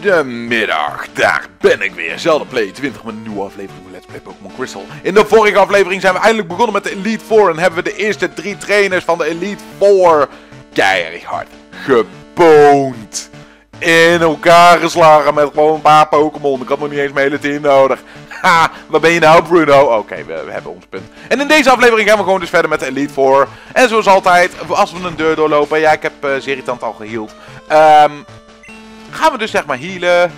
Goedemiddag, daar ben ik weer. Zelda Play 20 met een nieuwe aflevering van Let's Play Pokémon Crystal. In de vorige aflevering zijn we eindelijk begonnen met de Elite Four en hebben we de eerste drie trainers van de Elite Four keihard geboond. In elkaar geslagen met gewoon een paar Pokémon. Ik had nog niet eens mijn hele team nodig. Ha, waar ben je nou Bruno? Oké, we, hebben ons punt. En in deze aflevering gaan we gewoon dus verder met de Elite Four. En zoals altijd, als we een deur doorlopen, ja ik heb uh, al geheeld. Um, gaan we dus zeg maar healen.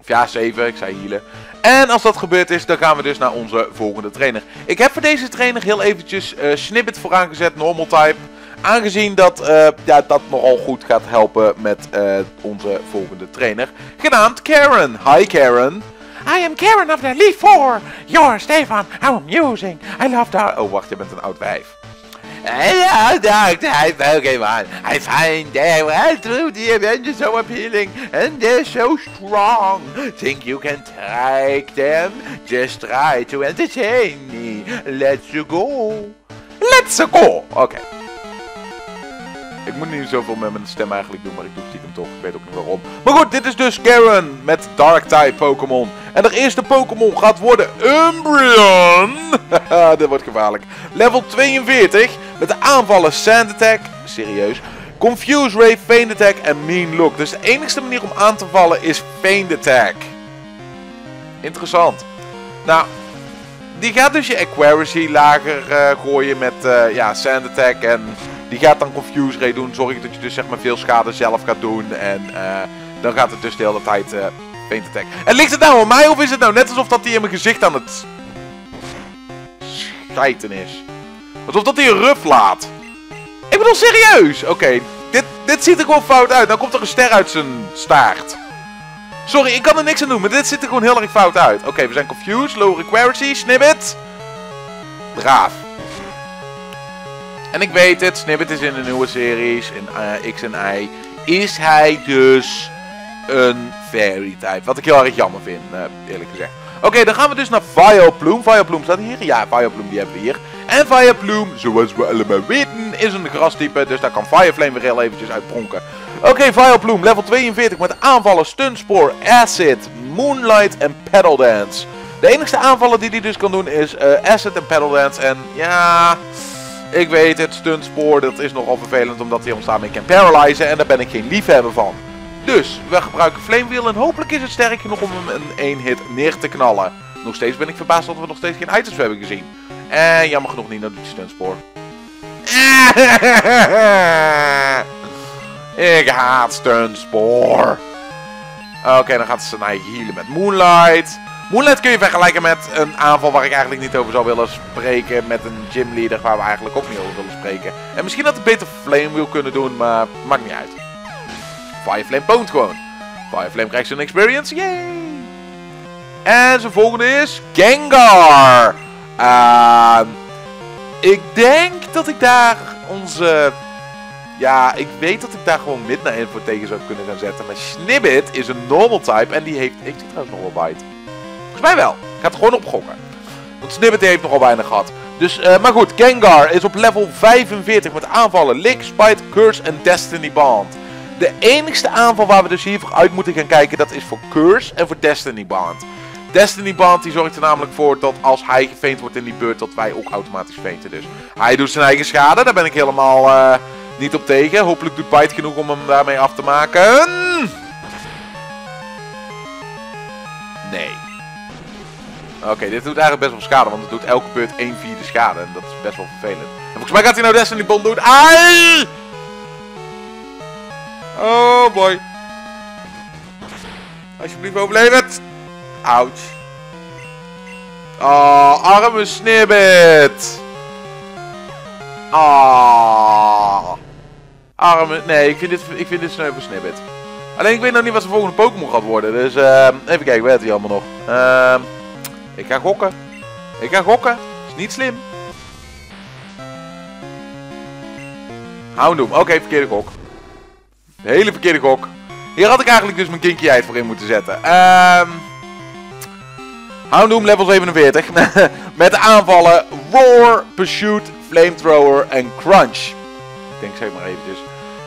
Of ja, 7, ik zei healen. En als dat gebeurd is, dan gaan we dus naar onze volgende trainer. Ik heb voor deze trainer heel eventjes uh, Snippet vooraangezet, normal type. Aangezien dat, uh, ja, dat nogal goed gaat helpen met uh, onze volgende trainer. Genaamd Karen. Hi Karen. I am Karen of the Elite Four. You're Stefan. How amusing. I love the... Oh, wacht, je bent een oud wijf. Hello, Doctor Pokemon. I find their well through the Avengers so appealing and they're so strong. Think you can take them? Just try to entertain me. Let's go. Let's go. Okay. Moet niet zoveel met mijn stem eigenlijk doen, maar ik doe stiekem toch. Ik weet ook niet waarom. Maar goed, dit is dus Garen met Dark-type Pokémon. En de eerste Pokémon gaat worden Umbreon. dit wordt gevaarlijk. Level 42 met de aanvallen Sand Attack. Serieus. Confuse Ray, Feint Attack en Mean Look. Dus de enigste manier om aan te vallen is Feint Attack. Interessant. Nou, die gaat dus je Aquaracy lager uh, gooien met uh, ja, Sand Attack en... Die gaat dan Confuse Ray doen. Zorg dat je dus zeg maar veel schade zelf gaat doen. En uh, dan gaat het dus de hele tijd uh, Paint Attack. En ligt het nou aan mij of is het nou net alsof dat hij in mijn gezicht aan het schijten is? Alsof dat hij een ruf laat. Ik bedoel serieus. Oké, dit, dit ziet er gewoon fout uit. Dan komt er een ster uit zijn staart. Sorry, ik kan er niks aan doen, maar dit ziet er gewoon heel erg fout uit. Oké, we zijn confused. Low Requirity, Snippet. Braaf. En ik weet het, Snippet is in de nieuwe series, in uh, X en Y, is hij dus een fairy type. Wat ik heel erg jammer vind, uh, eerlijk gezegd. Oké, dan gaan we dus naar Vileplume. Vileplume staat hier? Ja, Vileplume die hebben we hier. En Vileplume, zoals we allemaal weten, is een grastype. Dus daar kan Fireflame weer heel eventjes uit pronken. Oké, okay, Vileplume, level 42 met aanvallen Stunspore, Acid, Moonlight en Pedal Dance. De enige aanvallen die hij dus kan doen is uh, Acid en Pedal Dance. En ja... Ik weet het, stuntspoor, dat is nogal vervelend omdat hij ons daarmee kan paralyzen en daar ben ik geen liefhebber van. Dus, we gebruiken Flame Wheel en hopelijk is het sterk genoeg om hem in één hit neer te knallen. Nog steeds ben ik verbaasd dat we nog steeds geen items hebben gezien. En jammer genoeg niet naar die stuntspoor. ik haat stuntspoor. Oké, dan gaat Sanai healen met Moonlight. Moonlight kun je vergelijken met een aanval waar ik eigenlijk niet over zou willen spreken. Met een gymleader waar we eigenlijk ook niet over willen spreken. En misschien had ik beter Flame Wheel kunnen doen, maar maakt niet uit. Fireflame poont gewoon. Fireflame krijgt zijn experience, yay! En zijn volgende is Gengar. Uh, ik denk dat ik daar onze... Ja, ik weet dat ik daar gewoon Midnight Info tegen zou kunnen gaan zetten. Maar Snibbit is een normal type en die heeft... Heeft hij trouwens nog wel bite? Mij wel. Ik het gewoon opgokken. Want Snippet heeft nogal weinig gehad. Dus, uh, maar goed, Gengar is op level 45 met aanvallen Lick, Spite, Curse en Destiny Bond. De enigste aanval waar we dus hiervoor uit moeten gaan kijken, dat is voor Curse en voor Destiny Bond. Destiny Bond die zorgt er namelijk voor dat als hij gefeint wordt in die beurt, dat wij ook automatisch feinten. Dus hij doet zijn eigen schade, daar ben ik helemaal uh, niet op tegen. Hopelijk doet Bite genoeg om hem daarmee af te maken. Nee. Oké, dit doet eigenlijk best wel schade, want het doet elke beurt 1 vierde schade. En dat is best wel vervelend. En volgens mij gaat hij nou Destiny Bond doen. Ai! Oh boy. Alsjeblieft overleef het. Ouch. Oh, arme Snibbit. Oh. Arme... Nee, ik vind dit, ik vind dit Snibbit. Alleen ik weet nog niet wat zijn volgende Pokémon gaat worden. Dus uh, even kijken, weet hij allemaal nog. Uh, ik ga gokken. Ik ga gokken. Is niet slim. Houndoom. Oké, verkeerde gok. Hele verkeerde gok. Hier had ik eigenlijk dus mijn kinkyheid voor in moeten zetten. Um, Houndoom level 47. Met de aanvallen Roar, Pursuit, Flamethrower en Crunch. denk zeg maar eventjes.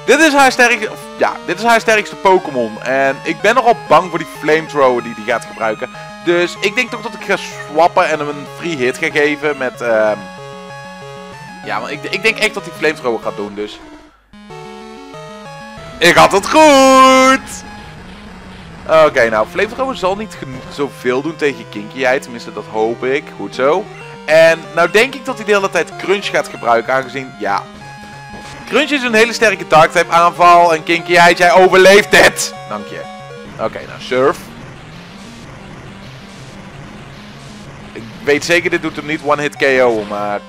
Dit is haar sterkste, ja, dit is haar sterkste Pokémon. En ik ben nogal bang voor die flamethrower die die gaat gebruiken. Dus ik denk toch dat ik ga swappen en hem een free hit ga geven met... ehm ja, want ik, ik denk echt dat hij flamethrower gaat doen, dus... Ik had het goed! Oké, nou, flamethrower zal niet zoveel doen tegen kinkyheid. Tenminste, dat hoop ik. Goed zo. En nou denk ik dat hij de hele tijd Crunch gaat gebruiken, aangezien, ja... Crunch is een hele sterke Dark-type aanval en kinkyheid, jij overleeft het! Dank je. Oké, nou, Surf. Weet zeker, dit doet hem niet one-hit KO, maar...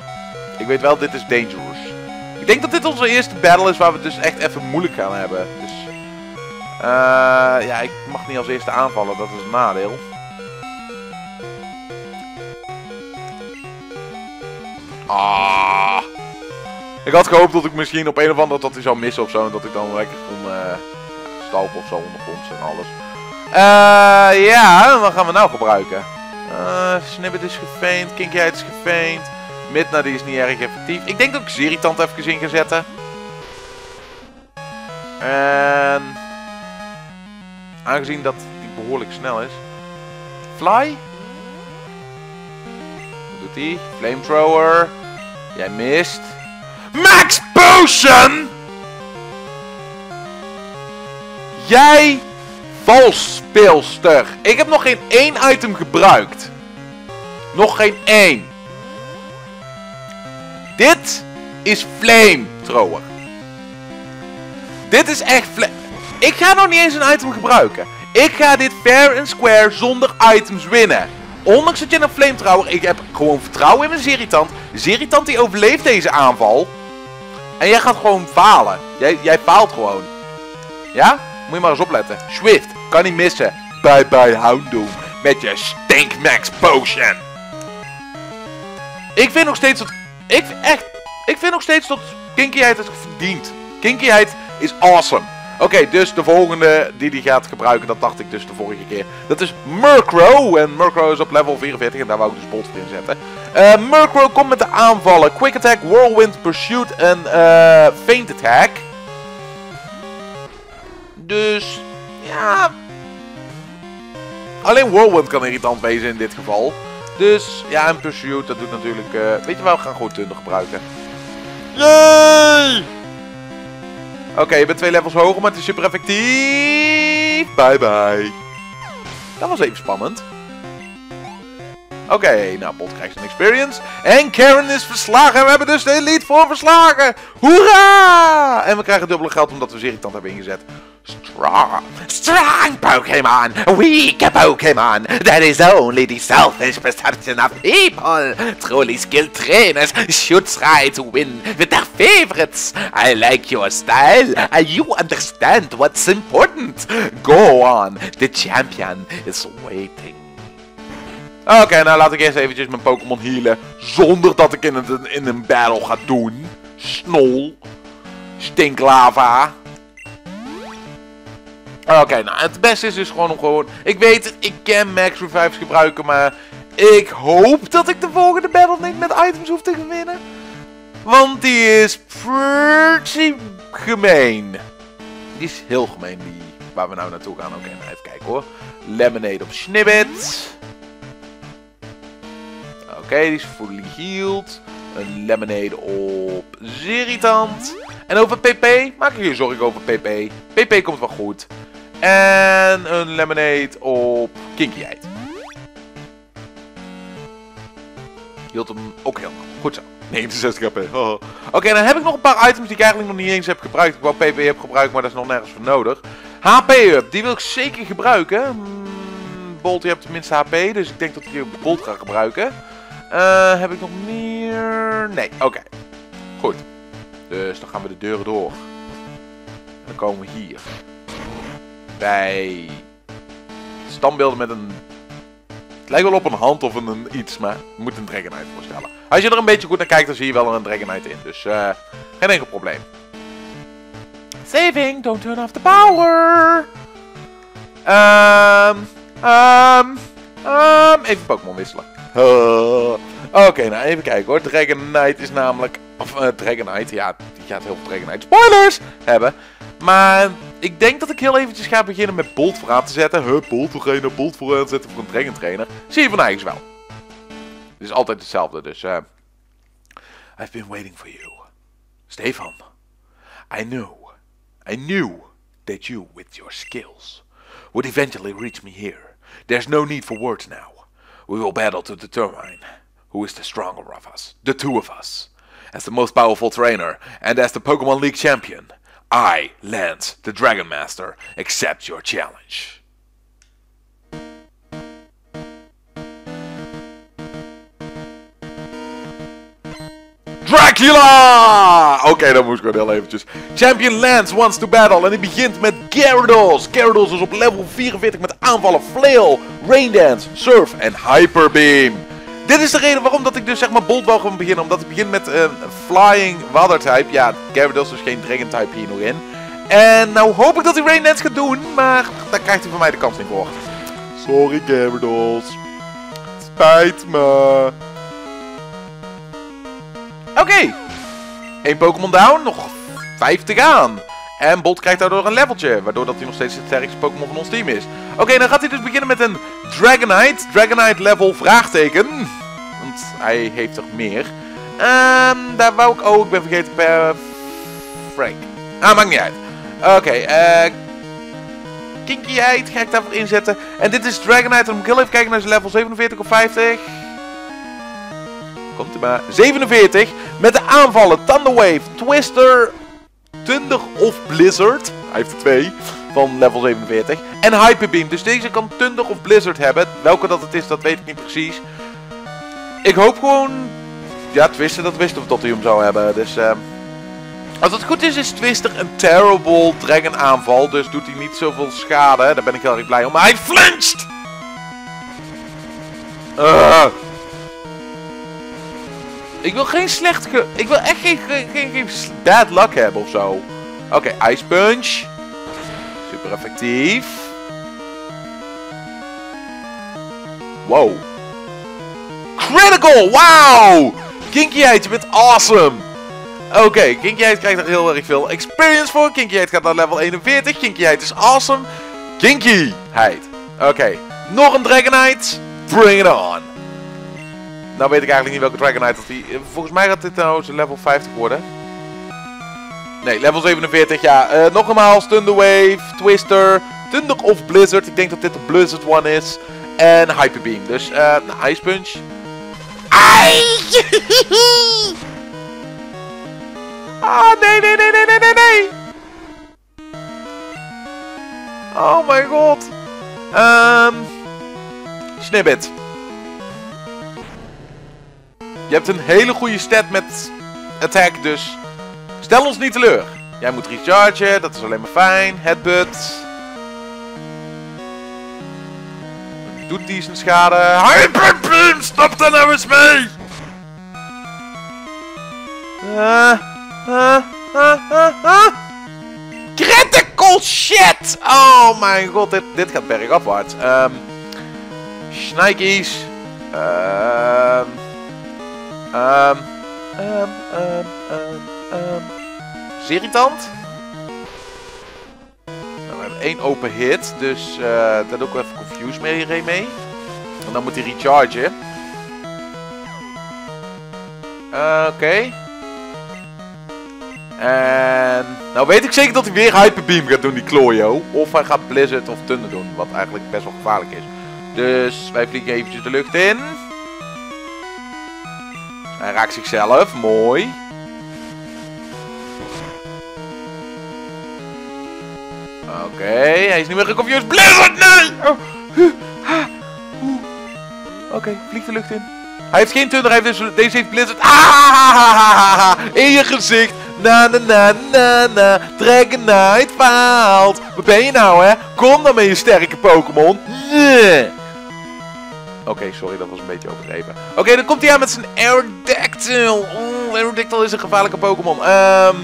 Ik weet wel, dit is dangerous. Ik denk dat dit onze eerste battle is waar we het dus echt even moeilijk gaan hebben. Dus... eh ja, ik mag niet als eerste aanvallen, dat is een nadeel. Ah. Ik had gehoopt dat ik misschien op een of andere dat hij zou missen of zo. En dat ik dan lekker kon eh stalken of zo ondergronds en alles. Eh ja, wat gaan we nou gebruiken? Eh Snippet is gefeind, Kinkyheid is gefeind. Midna die is niet erg effectief. Ik denk dat ik Zeritant even in ga zetten. En... Aangezien dat die behoorlijk snel is. Fly? Wat doet hij? Flamethrower. Jij mist. Max Potion! Jij valsspeelster. Ik heb nog geen één item gebruikt. Nog geen één. Dit is Flamethrower. Dit is echt Ik ga nog niet eens een item gebruiken. Ik ga dit fair en square zonder items winnen. Ondanks dat je een flamethrower, ik heb gewoon vertrouwen in mijn Zeritant. Zeritant die overleeft deze aanval. En jij gaat gewoon falen. Jij, jij faalt gewoon. Ja? Moet je maar eens opletten. Swift, kan niet missen. Bye bye Houndoom. Met je Stink Max Potion. Ik vind nog steeds dat... Ik echt... Ik vind nog steeds dat Kinkyheid het verdient. Kinkyheid is awesome. Oké, dus de volgende die die gaat gebruiken, dat dacht ik dus de vorige keer. Dat is Murkrow. En Murkrow is op level 44 en daar wou ik dus Bolt voor in zetten. Eh Murkrow komt met de aanvallen. Quick Attack, Whirlwind, Pursuit en eh Feint Attack. Dus, ja... Alleen Whirlwind kan irritant wezen in dit geval. Dus, ja, en Pursuit, dat doet natuurlijk... eh, weet je wel, we gaan gewoon Thunder gebruiken. Yay! Oké, je bent twee levels hoger, maar het is super effectief. Bye bye. Dat was even spannend. Oké, nou, Bot krijgt een experience. En Karen is verslagen. En we hebben dus de Elite voor verslagen. Hoera! En we krijgen dubbele geld omdat we Zeritant hebben ingezet. Strong. Strong Pokemon, weak Pokemon. That is only the selfish perception of people. Truly skilled trainers should try to win with their favorites. I like your style, you understand what's important. Go on, the champion is waiting. Oké, nou laat ik eerst eventjes mijn Pokémon healen. Zonder dat ik in, het, in een battle ga doen. Snol. Stinklava. Oké, nou het beste is dus gewoon om gewoon... Ik weet het, ik kan Max Revives gebruiken, maar... Ik hoop dat ik de volgende battle niet met items hoef te winnen. Want die is pretty gemeen. Die is heel gemeen, die waar we nou naartoe gaan. Oké, nou even kijken hoor. Lemonade op Snippet. Oké, die is fully healed. Een lemonade op Zeritant. En over PP, maak je je zorgen over PP. PP komt wel goed. En een lemonade op Kinkyheid. Hield hem ook heel goed. Goed zo. 69 HP. Oké, dan heb ik nog een paar items die ik eigenlijk nog niet eens heb gebruikt. Ik wou PP heb gebruikt, maar dat is nog nergens voor nodig. HP-up, die wil ik zeker gebruiken. Hmm, Bolt, je hebt tenminste HP, dus ik denk dat ik hier Bolt ga gebruiken. Eh, heb ik nog meer? Nee, oké. Goed. Dus dan gaan we de deuren door. En dan komen we hier. Bij standbeelden met een... Het lijkt wel op een hand of een, iets, maar moet een Dragonite voorstellen. Als je er een beetje goed naar kijkt, dan zie je wel een Dragonite in. Dus eh, geen enkel probleem. Saving, don't turn off the power. Ehm, ehm, ehm, even Pokémon wisselen. Oké, nou even kijken hoor. Dragonite is namelijk of uh, Dragonite, ja, die gaat heel veel Dragonite spoilers hebben. Maar ik denk dat ik heel eventjes ga beginnen met Bolt vooraan te zetten. Huh, Bolt trainer, Bolt vooraan zetten voor een Dragon trainer. Zie je van wel. Het is altijd hetzelfde, dus... Uh, I've been waiting for you. Stefan, I knew, I knew that you, with your skills, would eventually reach me here. There's no need for words now. We will battle to determine who is the stronger of us, the two of us. As the most powerful trainer and as the Pokemon League champion, I, Lance, the Dragon Master, accept your challenge. Dracula! Oké, dan moest ik gewoon heel eventjes. Champion Lance wants to battle en hij begint met Gyarados. Gyarados is op level 44 met aanvallen Flail, Raindance, Surf en Hyper Beam. Dit is de reden waarom dat ik dus zeg maar Bolt wel gaan beginnen. Omdat ik begin met een Flying Water type. Ja, Gyarados is dus geen Dragon type hier nog in. En nou hoop ik dat hij Raindance gaat doen. Maar daar krijgt hij van mij de kans niet voor. Sorry Gyarados. Spijt me. Oké. Eén Pokémon down. Nog vijf te gaan. En Bolt krijgt daardoor een leveltje. Waardoor dat hij nog steeds het sterkste Pokémon van ons team is. Oké, dan gaat hij dus beginnen met een Dragonite. Dragonite level vraagteken. Want hij heeft er meer. Ehm, daar wou ik... Oh, ik ben vergeten per... Frank. Ah, maakt niet uit. Oké, eh... Kinkyheid ga ik daarvoor inzetten. En dit is Dragonite. Dan moet ik heel even kijken naar zijn level 47 of 50. Komt er maar. 47. Met de aanvallen Thunderwave, Twister, Thunder of Blizzard. Hij heeft er twee van level 47. En Hyper Beam. Dus deze kan Thunder of Blizzard hebben. Welke dat het is, dat weet ik niet precies. Ik hoop gewoon... Ja, Twister, dat wisten we tot hij hem zou hebben. Dus... Uh... Als het goed is, is Twister een terrible dragon aanval. Dus doet hij niet zoveel schade. Daar ben ik heel erg blij om. Maar hij flinched! Uh. Ik wil geen slecht. Ik wil echt geen, geen, geen, bad luck hebben of zo. Oké, Ice Punch. Super effectief. Wow. Critical! Wow! Kinkyheid, je bent awesome! Oké, okay, Kinkyheid krijgt er heel erg veel experience voor. Kinkyheid gaat naar level 41. Kinkyheid is awesome. Kinkyheid. Oké, nog een Dragonite. Bring it on. Nou weet ik eigenlijk niet welke Dragonite dat die... Volgens mij gaat dit trouwens level 50 worden. Nee, level 47, ja. Uh, nogmaals, Thunderwave, Twister, Thunder of Blizzard. Ik denk dat dit de Blizzard one is. En Hyper Beam. Dus, eh, Ice Punch. Ai! ah, nee, nee, nee, nee, nee, nee, nee! Oh my god. Um, Snippet. Je hebt een hele goede stat met attack, dus stel ons niet teleur. Jij moet rechargen, dat is alleen maar fijn. Headbutt. Doet die zijn schade. Hyper Beam, stop daar nou eens mee! Uh, uh, uh, Critical shit! Oh mijn god, dit, dit gaat bergafwaarts. Um, Snikeys. Ehm... Um, um, um, um. Is irritant? Nou, we hebben één open hit, dus uh, daar doe ik even confused mee, mee. En dan moet hij rechargen. Oké. En... Nou weet ik zeker dat hij weer Hyper Beam gaat doen, die Cloyo. Of hij gaat Blizzard of Thunder doen, wat eigenlijk best wel gevaarlijk is. Dus wij vliegen eventjes de lucht in. Hij raakt zichzelf. Mooi. Oké, okay, hij is niet meer geconfused. Blizzard, nee! Oh. Oké, okay, vliegt de lucht in. Hij heeft geen thunder, hij heeft dus, deze heeft Blizzard. Ah, in je gezicht. Na na na na na. Dragonite faalt. Wat ben je nou, hè? Kom dan met je sterke Pokémon. Nee. Oké, sorry, dat was een beetje overdreven. Oké, dan komt hij aan met zijn Aerodactyl. Oeh, Aerodactyl is een gevaarlijke Pokémon. Ehm...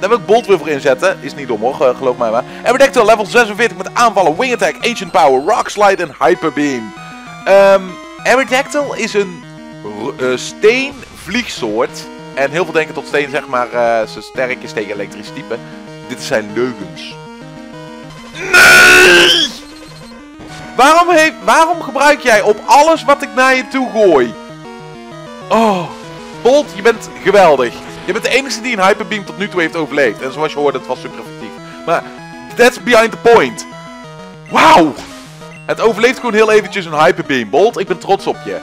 daar wil ik Bolt voor inzetten. Is niet dom hoor, geloof mij maar. Aerodactyl level 46 met aanvallen, Wing Attack, Ancient Power, Rock Slide en Hyper Beam. Um, Aerodactyl is een uh, steenvliegsoort. En heel veel denken tot Steen zeg maar eh zo sterk is tegen elektrisch type. Dit zijn leugens. Nee! Waarom, heeft, waarom gebruik jij op alles wat ik naar je toe gooi? Oh, Bolt, je bent geweldig. Je bent de enige die een hyperbeam tot nu toe heeft overleefd. En zoals je hoorde, het was super effectief. Maar, that's behind the point. Wauw! Het overleeft gewoon heel eventjes een hyperbeam. Bolt, ik ben trots op je.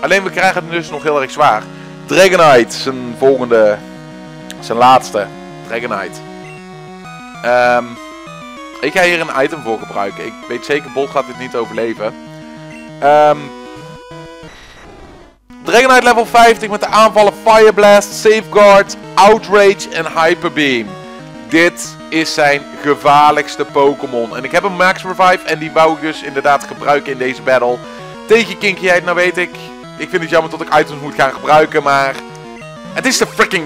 Alleen we krijgen het dus nog heel erg zwaar. Dragonite, zijn volgende... Zijn laatste. Dragonite. Ehm... ik ga hier een item voor gebruiken. Ik weet zeker, Bolt gaat dit niet overleven. Ehm... Dragonite level 50 met de aanvallen Fire Blast, Safeguard, Outrage en Hyper Beam. Dit is zijn gevaarlijkste Pokémon. En ik heb een Max Revive en die wou ik dus inderdaad gebruiken in deze battle. Tegen Kinkyheid, nou weet ik. Ik vind het jammer dat ik items moet gaan gebruiken, maar... Het is de freaking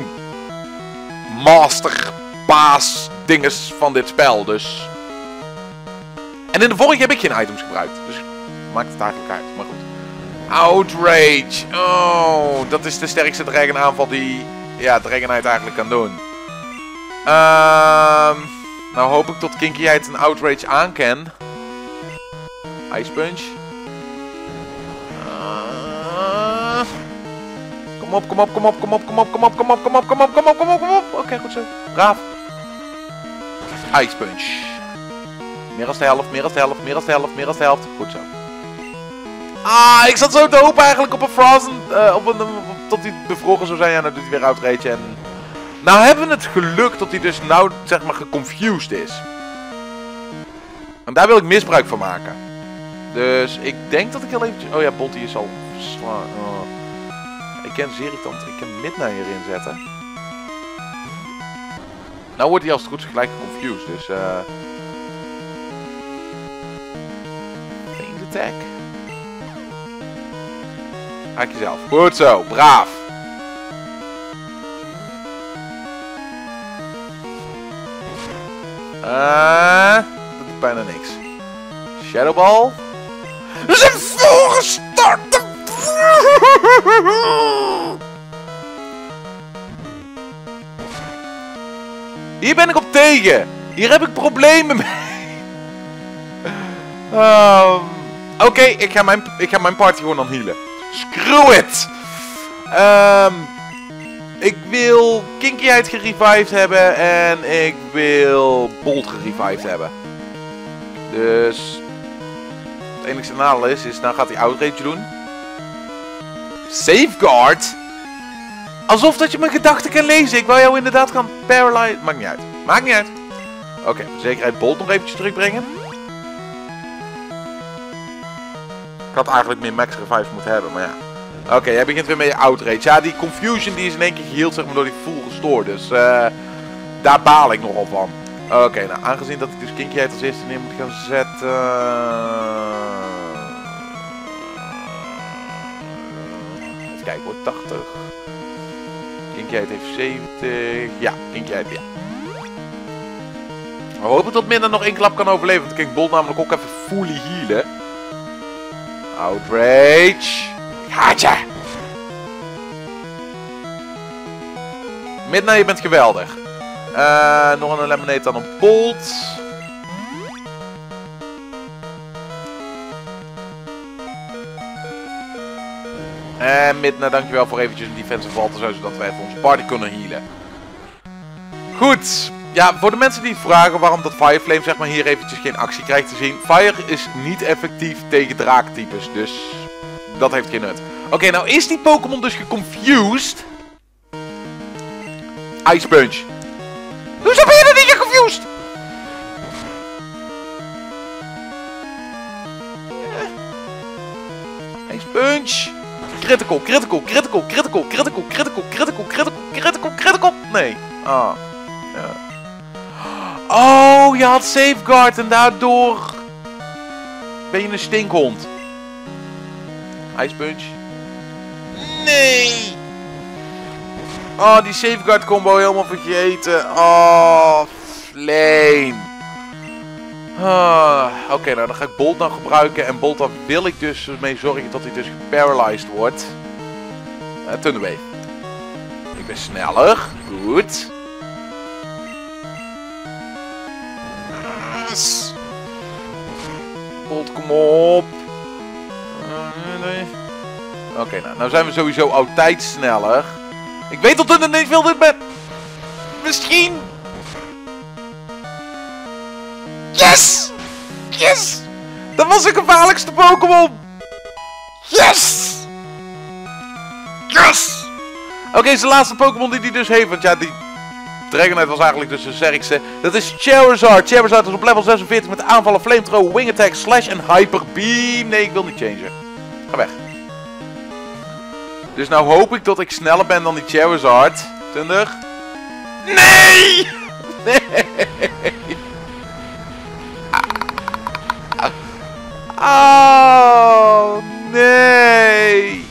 master baas dinges van dit spel, dus... En in de vorige heb ik geen items gebruikt, dus maakt het eigenlijk uit, maar goed. Outrage. Oh, dat is de sterkste Dragon aanval die ja, Dragonite eigenlijk kan doen. Ehm nou hoop ik tot Kinkyheid een Outrage aan kan. Ice Punch. Ah. kom op, kom op, kom op, kom op, kom op, kom op, kom op, kom op, kom op, kom op, kom op, kom op. Oké, goed zo. Braaf. Ice Punch. Meer dan de helft, meer dan de helft, meer dan de helft, meer dan de helft. Goed zo. Ah, ik zat zo te hopen eigenlijk op een Frozen. Uh, op een, tot hij bevroren zou zijn. Ja, dan doet hij weer outrage. En... Nou hebben we het geluk dat hij dus nou, zeg maar, geconfused is. En daar wil ik misbruik van maken. Dus ik denk dat ik heel eventjes... Oh ja, Bonty is al verslaan. Oh. Ik ken Zeritant. Ik kan Midnight hierin zetten. Nou wordt hij als het goed is gelijk geconfused. Dus... eh attack. Haak jezelf. Goed zo, braaf. Eh, dat doet bijna niks. Shadowball. We zijn voorgestart. Hier ben ik op tegen. Hier heb ik problemen mee. Ehm, Oké, ik ga mijn ik ga mijn party gewoon dan healen. Screw it! Ehm, ik wil Kinkyheid gerevived hebben en ik wil Bolt gerevived hebben. Dus... Het enige nadeel is, is nou gaat hij Outrage doen. Safeguard? Alsof dat je mijn gedachten kan lezen. Ik wil jou inderdaad gaan paralyze... Maakt niet uit. Maakt niet uit. Oké, voor zekerheid Bolt nog eventjes terugbrengen. Had eigenlijk meer max revives moeten hebben, maar ja. Oké, jij begint weer met je outrage. Ja, die confusion die is in één keer geheeld, zeg maar, door die full gestoord. Dus eh daar baal ik nogal van. Oké, nou, aangezien dat ik dus Kinkyheid als eerste neer moet gaan zetten... Even kijken hoor, 80. Kinkyheid heeft 70. Ja, Kinkyheid, ja. We hopen dat Minder nog één klap kan overleven. Want Bolt namelijk ook even fully healen. Outrage. Gaatje. Midnight, je bent geweldig. Eh, nog een lemonade dan een Bolt. En Midnight, dankjewel voor eventjes een defensive vault zodat wij even onze party kunnen healen. Goed. Ja, voor de mensen die vragen waarom dat Fireflame zeg maar hier eventjes geen actie krijgt te zien. Fire is niet effectief tegen draaktypes, dus dat heeft geen nut. Oké, nou is die Pokémon dus geconfused. Ice Punch. Hoezo ben je dan niet geconfused? Ice Punch. Critical, critical, critical, critical, critical, critical, critical, critical, critical, critical. Nee. Ah. Oh, je had safeguard en daardoor ben je een stinkhond. Ice Punch. Nee. Oh, die safeguard combo helemaal vergeten. Oh, flame. Ah, Oké, nou dan ga ik Bolt nou gebruiken. En Bolt dan wil ik dus mee zorgen dat hij dus geparalyzed wordt. Uh, Thunderwave. Ik ben sneller. Goed. Yes. Kom op. Oké, nou, nou zijn we sowieso altijd sneller. Ik weet dat het niet veel dit met. Misschien. Yes! Yes! Dat was de gevaarlijkste Pokémon! Yes! Yes! Oké, zijn laatste Pokémon die hij dus heeft. Want ja, die Dragonite was eigenlijk dus de sterkste. Dat is Charizard. Charizard is op level 46 met aanvallen, flamethrower, wing attack, slash en hyper beam. Nee, ik wil niet changen. Ga weg. Dus nou hoop ik dat ik sneller ben dan die Charizard. 20. Nee! Nee! Oh, nee!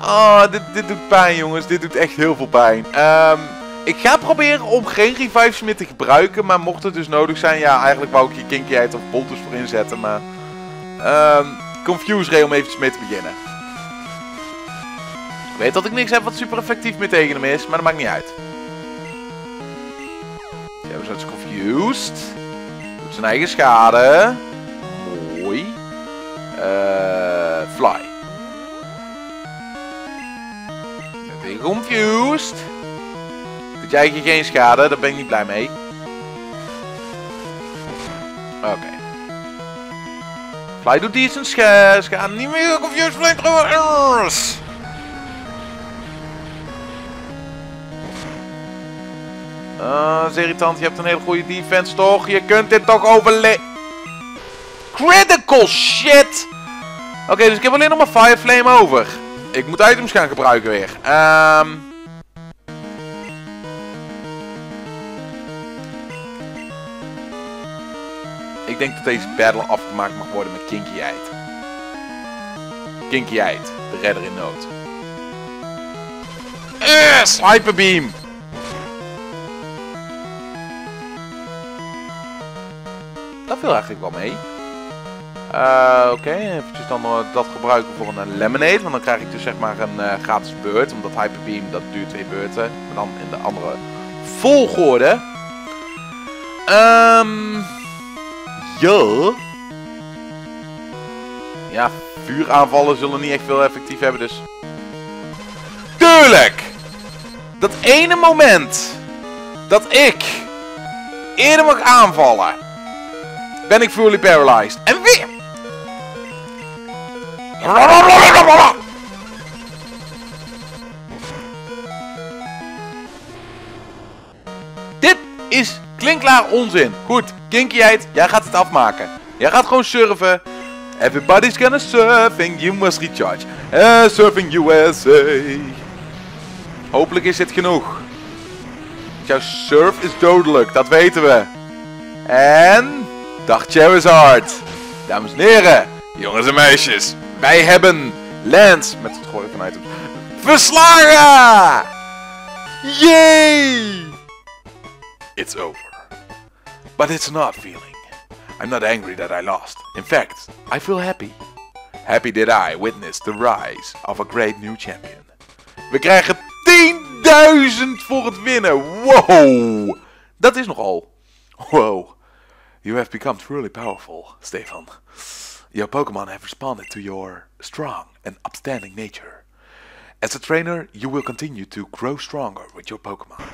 Oh, dit, dit doet pijn, jongens. Dit doet echt heel veel pijn. Ehm, ik ga proberen om geen revives meer te gebruiken. Maar mocht het dus nodig zijn... Ja, eigenlijk wou ik hier Kinkyheid of Boltus voor inzetten. Maar... ehm Confuse Ray om eventjes mee te beginnen. Ik weet dat ik niks heb wat super effectief meer tegen hem is. Maar dat maakt niet uit. Ja, we zijn confused. Doet zijn eigen schade. Mooi. Eh, fly. Ben je confused? Doet jij geen schade? Daar ben ik niet blij mee. Oké. Fly doet decent scha schade. Niet meer confused flamethrowers. Uh, dat is irritant. Je hebt een hele goede defense toch? Je kunt dit toch overleven. Critical shit! Oké, dus ik heb alleen nog maar Fire Flame over. Ik moet items gaan gebruiken weer. Ehm... Ik denk dat deze battle afgemaakt mag worden met Kinky Eid. Kinky Eid, de redder in nood. Yes! Hyper Beam! Dat viel eigenlijk wel mee. Uh, Oké, eventjes dan uh, dat gebruiken voor een lemonade. Want dan krijg ik dus zeg maar een gratis beurt. Omdat Hyperbeam, dat duurt twee beurten. Maar dan in de andere volgorde. Um, ja. Ja, vuuraanvallen zullen niet echt veel effectief hebben, dus... Tuurlijk! Dat ene moment dat ik eerder mag aanvallen, ben ik fully paralyzed. En weer! Dit is klinkklaar onzin. Goed, kinkyheid, jij gaat het afmaken. Jij gaat gewoon surfen. Everybody's gonna surfing, you must recharge. Uh, surfing USA. Hopelijk is dit genoeg. Jouw surf is dodelijk, dat weten we. En... Dag Charizard. Dames en heren, jongens en meisjes. Wij hebben Lance met het gooien van items verslagen! Yay! It's over. But it's not feeling. I'm not angry that I lost. In fact, I feel happy. Happy did I witness the rise of a great new champion. We krijgen 10.000 voor het winnen. Wow! Dat is nogal. Wow. You have become truly powerful, Stefan. Your Pokemon have responded to your strong and upstanding nature. As a trainer, you will continue to grow stronger with your Pokemon.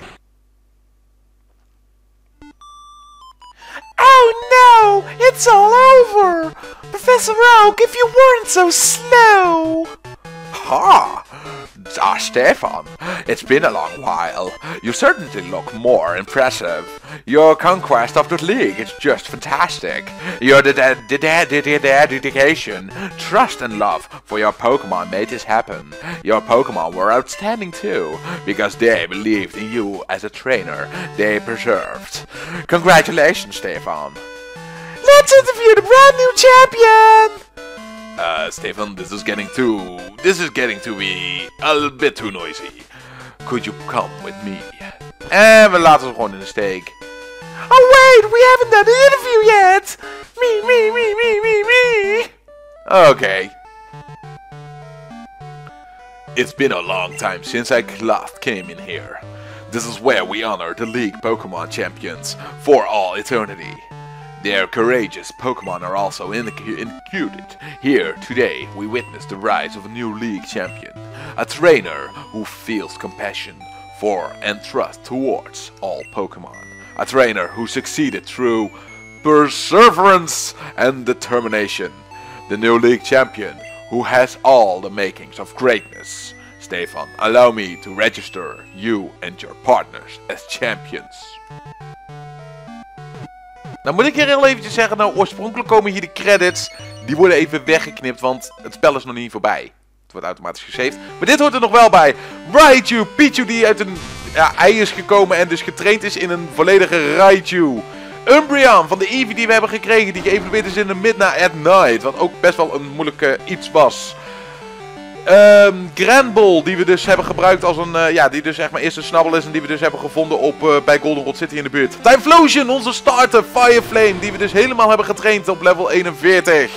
Oh no! It's all over! Professor Oak, if you weren't so slow! Ha! Ah, Stefan, it's been a long while. You certainly look more impressive. Your conquest of the league is just fantastic. Your de de de de de de dedication, trust and love for your Pokemon made this happen. Your Pokemon were outstanding too, because they believed in you as a trainer they preserved. Congratulations, Stefan. Let's interview the brand new champion! Uh, Stefan, this is getting too... This is getting to be a little bit too noisy. Could you come with me? En we laten hem gewoon in de steek. Oh wait, we haven't done the interview yet! Me, me, me, me, me, me! Okay. It's been a long time since I last came in here. This is where we honor the League Pokemon champions for all eternity. Their courageous Pokemon are also included. Here, today, we witness the rise of a new League champion. A trainer who feels compassion for and trust towards all Pokemon. A trainer who succeeded through perseverance and determination. The new League champion who has all the makings of greatness. Stefan, allow me to register you and your partners as champions. Nou moet ik hier heel eventjes zeggen, nou oorspronkelijk komen hier de credits, die worden even weggeknipt, want het spel is nog niet voorbij. Het wordt automatisch gesaved. Maar dit hoort er nog wel bij. Raichu, Pichu die uit een ja, ei is gekomen en dus getraind is in een volledige Raichu. Umbreon van de Eevee die we hebben gekregen, die geëvalueerd is in de Midnight at Night. Wat ook best wel een moeilijke iets was. Um, Granbull, die we dus hebben gebruikt als een, uh, ja, die dus zeg maar eerst een snabbel is en die we dus hebben gevonden op, uh, bij Goldenrod City in de buurt. Typhlosion, onze starter, Fireflame, die we dus helemaal hebben getraind op level 41.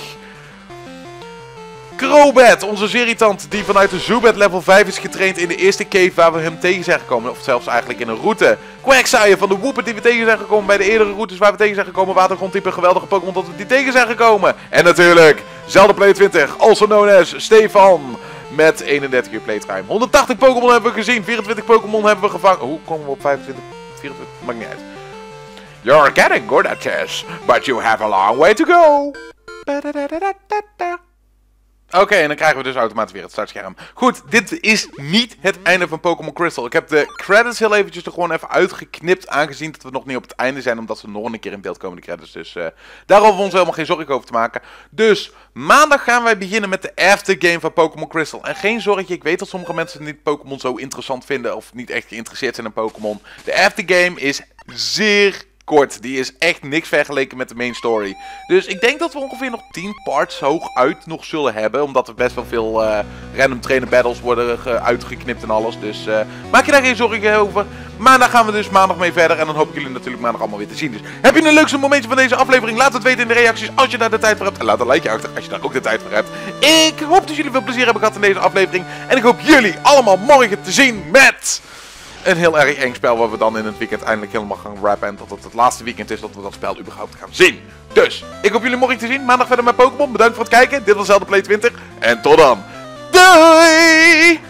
Crobat, onze Zeritant, die vanuit de Zubat level 5 is getraind in de eerste cave waar we hem tegen zijn gekomen. Of zelfs eigenlijk in een route. Quagsire van de Wooper die we tegen zijn gekomen bij de eerdere routes waar we tegen zijn gekomen. Watergrondtype, geweldige Pokémon dat we die tegen zijn gekomen. En natuurlijk, Zelda Play 20, also known as Stefan. Met 31 uur playtime. 180 Pokémon hebben we gezien. 24 Pokémon hebben we gevangen. Hoe komen we op 25? 24? Maakt niet uit. You're getting good at chess, but you have a long way to go. Oké, en dan krijgen we dus automatisch weer het startscherm. Goed, dit is niet het einde van Pokémon Crystal. Ik heb de credits heel eventjes er gewoon even uitgeknipt, aangezien dat we nog niet op het einde zijn, omdat ze nog een keer in beeld komen, de credits. Dus uh, daar hoeven we ons helemaal geen zorgen over te maken. Dus, maandag gaan wij beginnen met de aftergame van Pokémon Crystal. En geen zorgje, ik weet dat sommige mensen niet Pokémon zo interessant vinden, of niet echt geïnteresseerd zijn in Pokémon. De aftergame is zeer kort. Die is echt niks vergeleken met de main story. Dus ik denk dat we ongeveer nog 10 parts hooguit nog zullen hebben. Omdat er best wel veel uh, random trainer battles worden uitgeknipt en alles. Dus uh, maak je daar geen zorgen over. Maar daar gaan we dus maandag mee verder. En dan hoop ik jullie natuurlijk maandag allemaal weer te zien. Dus heb je een leukste momentje van deze aflevering? Laat het weten in de reacties als je daar de tijd voor hebt. En laat een likeje achter als je daar ook de tijd voor hebt. Ik hoop dat jullie veel plezier hebben gehad in deze aflevering. En ik hoop jullie allemaal morgen te zien met een heel erg eng spel waar we dan in het weekend eindelijk helemaal gaan rappen. En dat het het laatste weekend is dat we dat spel überhaupt gaan zien. Dus, ik hoop jullie morgen te zien. Maandag verder met Pokémon. Bedankt voor het kijken. Dit was Zelda Play 20. En tot dan. Doei!